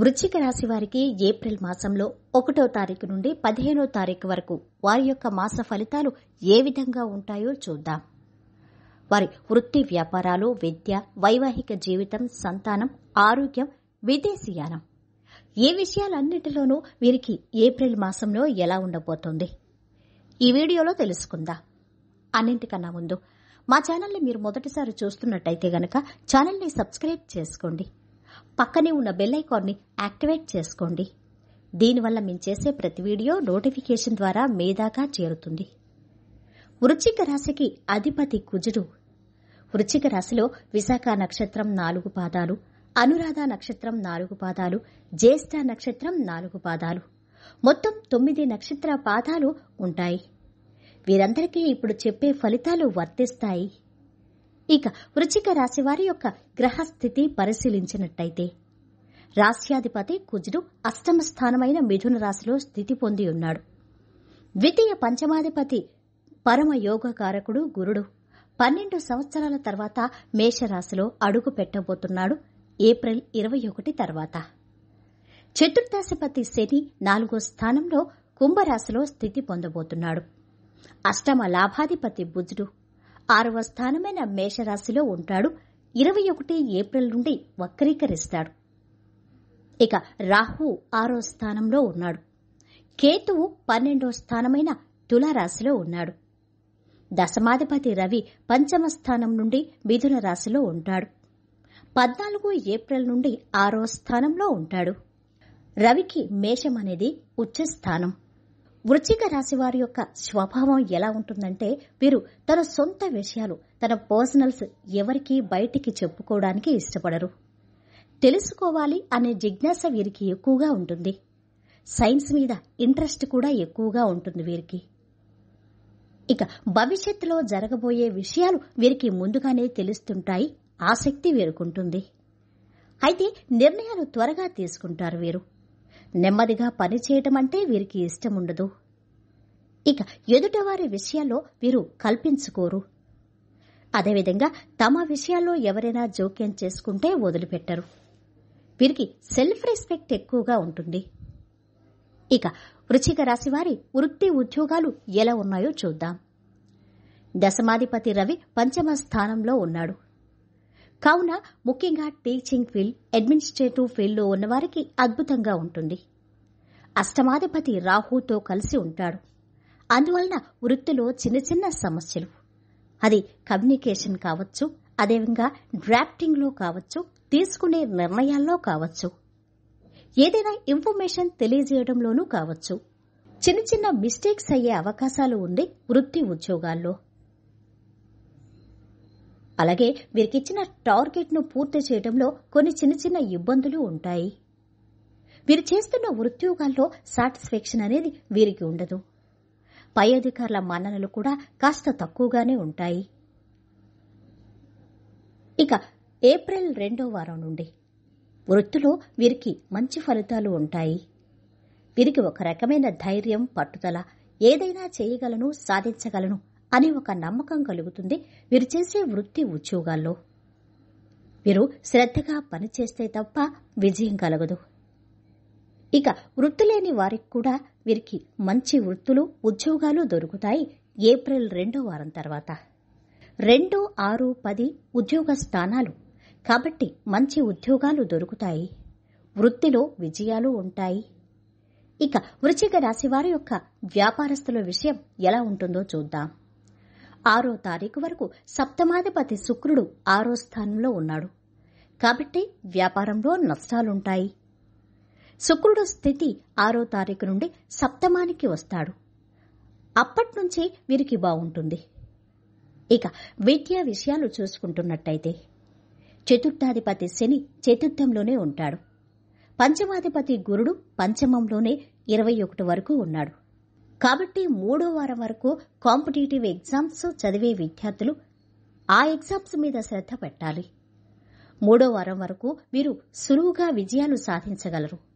వృశ్చిక రాశి వారికి ఏప్రిల్ మాసంలో ఒకటో తారీఖు నుండి పదిహేనో తారీఖు వరకు వారి యొక్క మాస ఫలితాలు ఏ విధంగా ఉంటాయో చూద్దాం. వారి వృత్తి వ్యాపారాలు విద్య వైవాహిక జీవితం సంతానం ఆరోగ్యం విదేశీయానం ఈ విషయాలన్నిటిలోనూ వీరికి ఏప్రిల్ మాసంలో ఎలా ఉండబోతోంది? ఈ వీడియోలో తెలుసుకుందాం. అన్నింటికన్నా ముందు మా ఛానల్ని మీరు మొదటిసారి చూస్తున్నట్టయితే గనక ఛానల్ని సబ్స్క్రైబ్ చేసుకోండి. పక్కనే ఉన్న బెల్ ఐకాన్ని యాక్టివేట్ చేసుకోండి. దీనివల్ల మేము చేసే ప్రతి వీడియో నోటిఫికేషన్ ద్వారా మీ దాకా చేరుతుంది. వృచ్చిక రాశికి అధిపతి కుజుడు. వృచ్చిక రాశిలో విశాఖ నక్షత్రం నాలుగు పాదాలు అనురాధ నక్షత్రం నాలుగు పాదాలు జ్యేష్ఠ నక్షత్రం నాలుగు పాదాలు. మొత్తం తొమ్మిది నక్షత్ర పాదాలు ఉంటాయి. వీరందరికీ ఇప్పుడు చెప్పే ఫలితాలు వర్తిస్తాయి. ఇక వృచ్చిక రాశి వారి యొక్క గ్రహస్థితి పరిశీలించినట్టయితే రాశ్యాధిపతి కుజుడు అష్టమ స్థానమైన మిథున రాశిలో స్థితి పొంది ఉన్నాడు. ద్వితీయ పంచమాధిపతి పరమ యోగకారకుడు గురుడు పన్నెండు సంవత్సరాల తర్వాత మేషరాశిలో అడుగు పెట్టబోతున్నాడు ఏప్రిల్ ఇరవై ఒకటి తర్వాత. చతుర్దశపతి శని నాలుగో స్థానంలో కుంభరాశిలో స్థితి పొందబోతున్నాడు. అష్టమ లాభాధిపతి బుజుడు ఆరవ స్థానమైన మేషరాశిలో ఉంటాడు. ఇరవై ఒకటి ఏప్రిల్ నుండి వక్రీకరిస్తాడు. ఇక రాహు ఆరో స్థానంలో ఉన్నాడు. కేతువు పన్నెండో స్థానమైన తులారాశిలో ఉన్నాడు. దశమాధిపతి రవి పంచమ స్థానం నుండి మిథున రాశిలో ఉంటాడు. పద్నాలుగు ఏప్రిల్ నుండి ఆరో స్థానంలో ఉంటాడు. రవికి మేషం అనేది ఉచ్చ స్థానం వృచ్చిక రాశి వారి యొక్క స్వభావం ఎలా ఉంటుందంటే వీరు తన సొంత విషయాలు తన పర్సనల్స్ ఎవరికీ బయటికి చెప్పుకోవడానికి ఇష్టపడరు. తెలుసుకోవాలి అనే జిజ్ఞాస వీరికి ఎక్కువగా ఉంటుంది. సైన్స్ మీద ఇంట్రెస్ట్ కూడా ఎక్కువగా ఉంటుంది వీరికి. ఇక భవిష్యత్తులో జరగబోయే విషయాలు వీరికి ముందుగానే తెలుస్తుంటాయి ఆసక్తి వీరుకుంటుంది. అయితే నిర్ణయాలు త్వరగా తీసుకుంటారు వీరు. నెమ్మదిగా పనిచేయటం అంటే వీరికి ఇష్టం ఉండదు ఇక ఎదుటవారి విషయాల్లో వీరు కల్పించుకోరు. అదేవిధంగా తమ విషయాల్లో ఎవరైనా జోక్యం చేసుకుంటే వదిలిపెట్టరు. వీరికి సెల్ఫ్ రెస్పెక్ట్ ఎక్కువగా ఉంటుంది. ఇక వృచిక రాశి వారి వృత్తి ఉద్యోగాలు ఎలా ఉన్నాయో చూద్దాం. దశమాధిపతి రవి పంచమ స్థానంలో ఉన్నాడు. కావున ముఖ్యంగా టీచింగ్ ఫీల్డ్ అడ్మినిస్ట్రేటివ్ ఫీల్డ్లో ఉన్నవారికి అద్భుతంగా ఉంటుంది. అష్టమాధిపతి రాహుతో కలిసి ఉంటాడు. అందువలన వృత్తిలో చిన్న చిన్న సమస్యలు. అది కమ్యూనికేషన్ కావచ్చు అదేవిధంగా డ్రాఫ్టింగ్లో కావచ్చు తీసుకునే నిర్ణయాల్లో కావచ్చు. ఏదైనా ఇన్ఫర్మేషన్ తెలియజేయడంలోనూ కావచ్చు. చిన్న చిన్న మిస్టేక్స్ అయ్యే అవకాశాలు ఉంది వృత్తి ఉద్యోగాల్లో. అలాగే వీరికిచ్చిన టార్గెట్ను పూర్తి చేయడంలో కొన్ని చిన్న చిన్న ఇబ్బందులు ఉంటాయి. వీరు చేస్తున్న ఉద్యోగాల్లో సాటిస్ఫాక్షన్ అనేది వీరికి ఉండదు. పై అధికారుల మన్ననలు కూడా కాస్త తక్కువగానే ఉంటాయి. ఇక ఏప్రిల్ రెండో వారం నుండి వృత్తిలో వీరికి మంచి ఫలితాలు ఉంటాయి. వీరికి ఒక రకమైన ధైర్యం పట్టుదల ఏదైనా చేయగలను సాధించగలను అనే ఒక నమ్మకం కలుగుతుంది వీరు చేసే వృత్తి ఉద్యోగాల్లో. వీరు శ్రద్ధగా పనిచేస్తే తప్ప విజయం కలగదు. ఇక వృత్తి లేని వారికి కూడా వీరికి మంచి వృత్తులు ఉద్యోగాలు దొరుకుతాయి ఏప్రిల్ రెండో వారం తర్వాత. రెండు ఆరు పది ఉద్యోగ స్థానాలు. కాబట్టి మంచి ఉద్యోగాలు దొరుకుతాయి. వృత్తిలో విజయాలు ఉంటాయి. ఇక వృశ్చిక రాశి వారి యొక్క వ్యాపారస్తుల విషయం ఎలా ఉంటుందో చూద్దాం. ఆరో తారీఖు వరకు సప్తమాధిపతి శుక్రుడు ఆరో స్థానంలో ఉన్నాడు. కాబట్టి వ్యాపారంలో నష్టాలుంటాయి. శుక్రుడు స్థితి ఆరో తారీఖు నుండి సప్తమానికి వస్తాడు. అప్పట్నుంచి వీరికి బాగుంటుంది ఇక విద్యా విషయాలు చూసుకుంటున్నట్టయితే చతుర్థాధిపతి శని చతుర్థంలోనే ఉంటాడు. పంచమాధిపతి గురుడు పంచమంలోనే ఇరవై ఒకటి వరకు ఉన్నాడు. కాబట్టి మూడో వారం వరకు కాంపిటేటివ్ ఎగ్జామ్స్ చదివే విద్యార్థులు ఆ ఎగ్జామ్స్ మీద శ్రద్ధ పెట్టాలి. మూడో వారం వరకు వీరు సులువుగా విజయాలు సాధించగలరు.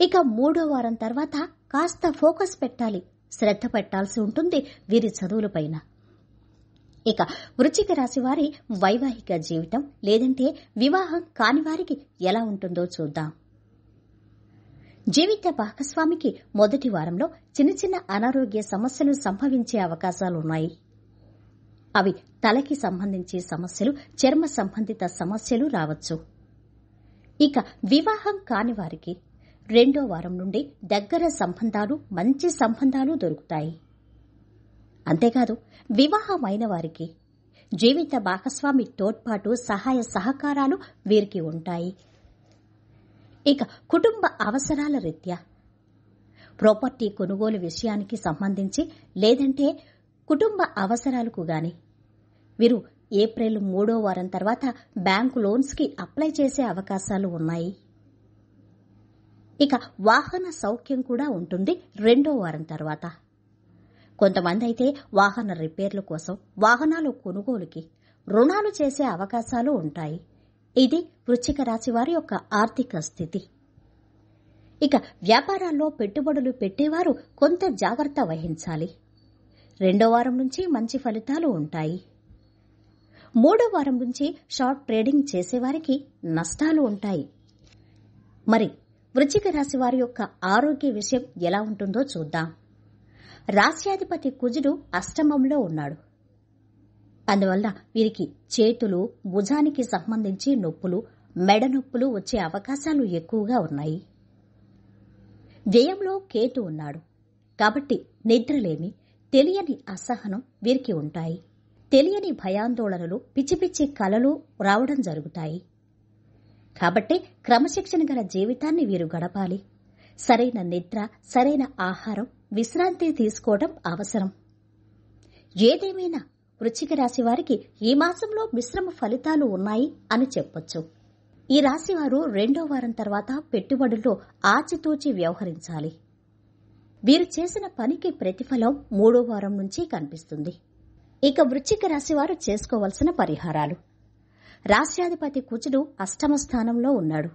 ఇక మూడో వారం తర్వాత కాస్త ఫోకస్ పెట్టాలి. శ్రద్ధ పెట్టాల్సి ఉంటుంది వీరి చదువులపైన. ఇక వృచ్చిక రాశి వారి వైవాహిక జీవితం లేదంటే వివాహం కాని వారికి ఎలా ఉంటుందో చూద్దాం. జీవిత భాగస్వామికి మొదటి వారంలో చిన్న చిన్న అనారోగ్య సమస్యలు సంభవించే అవకాశాలున్నాయి. అవి తలకి సంబంధించి సమస్యలు చర్మ సంబంధిత సమస్యలు రావచ్చు. ఇక వివాహం కాని వారికి రెండో వారం నుండి దగ్గర సంబంధాలు మంచి సంబంధాలు దొరుకుతాయి. అంతేకాదు వివాహమైన వారికి జీవిత భాగస్వామి తోడ్పాటు సహాయ సహకారాలు వీరికి ఉంటాయి. ఇక కుటుంబ అవసరాల రీత్యా ప్రాపర్టీ కొనుగోలు విషయానికి సంబంధించి లేదంటే కుటుంబ అవసరాలకు గాని వీరు ఏప్రిల్ మూడో వారం తర్వాత బ్యాంకు లోన్స్కి అప్లై చేసే అవకాశాలు ఉన్నాయి. ఇక వాహన సౌఖ్యం కూడా ఉంటుంది రెండో వారం తర్వాత. కొంతమంది అయితే వాహన రిపేర్ల కోసం వాహనాలు కొనుగోలుకి రుణాలు చేసే అవకాశాలు ఉంటాయి. ఇది వృశ్చిక రాశి వారి యొక్క ఆర్థిక స్థితి. ఇక వ్యాపారాల్లో పెట్టుబడులు పెట్టేవారు కొంత జాగ్రత్త వహించాలి. రెండో వారం నుంచి మంచి ఫలితాలు ఉంటాయి. మూడో వారం నుంచి షార్ట్ ట్రేడింగ్ చేసేవారికి నష్టాలు ఉంటాయి. మరి వృచ్చిక రాశి వారి యొక్క ఆరోగ్య విషయం ఎలా ఉంటుందో చూద్దాం. రాశ్యాధిపతి కుజుడు అష్టమంలో ఉన్నాడు. అందువల్ల వీరికి చేతులు భుజానికి సంబంధించి నొప్పులు మెడ నొప్పులు వచ్చే అవకాశాలు ఎక్కువగా ఉన్నాయి. వ్యయంలో కేతు ఉన్నాడు. కాబట్టి నిద్రలేమి తెలియని అసహనం వీరికి ఉంటాయి. తెలియని భయాందోళనలు పిచ్చి పిచ్చి కలలు రావడం జరుగుతాయి. కాబట్టి క్రమశిక్షణ గల జీవితాన్ని వీరు గడపాలి. సరైన నిద్ర సరైన ఆహారం విశ్రాంతి తీసుకోవడం అవసరం. ఏదేమైనా వృశ్చిక రాశి వారికి ఈ మాసంలో మిశ్రమ ఫలితాలు ఉన్నాయి అని చెప్పొచ్చు. ఈ రాశి వారు రెండో వారం తర్వాత పెట్టుబడుల్లో ఆచితూచి వ్యవహరించాలి. వీరు చేసిన పనికి ప్రతిఫలం మూడో వారం నుంచి కనిపిస్తుంది. ఇక వృశ్చిక రాశివారు చేసుకోవలసిన పరిహారాలు. రాశ్యాధిపతి కుచుడు అష్టమ స్థానంలో ఉన్నాడు.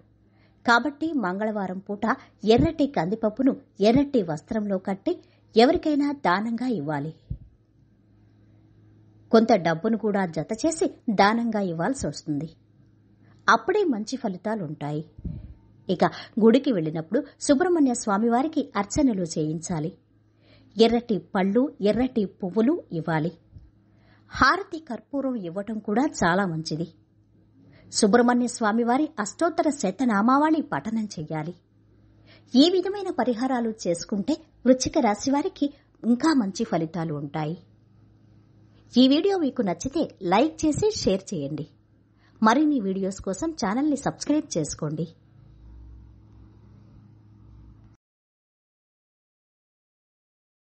కాబట్టి మంగళవారం పూట ఎర్రటి కందిపప్పును ఎర్రటి వస్త్రంలో కట్టి ఎవరికైనా దానంగా ఇవ్వాలి. కొంత డబ్బును కూడా జత చేసి దానంగా ఇవ్వాల్సి వస్తుంది. అప్పుడే మంచి ఫలితాలుంటాయి. ఇక గుడికి వెళ్ళినప్పుడు సుబ్రహ్మణ్య స్వామివారికి అర్చనలు చేయించాలి. ఎర్రటి పళ్ళు ఎర్రటి పువ్వులు ఇవ్వాలి. హారతి కర్పూరం ఇవ్వటం కూడా చాలా మంచిది. సుబ్రహ్మణ్య స్వామివారి అష్టోత్తర శతనామావళి పఠనం చెయ్యాలి. ఈ విధమైన పరిహారాలు చేసుకుంటే వృచ్చిక రాశి వారికి ఇంకా మంచి ఫలితాలు ఉంటాయి. ఈ వీడియో మీకు నచ్చితే లైక్ చేసి షేర్ చేయండి. మరిన్ని వీడియోస్ కోసం ఛానల్ని సబ్స్క్రైబ్ చేసుకోండి.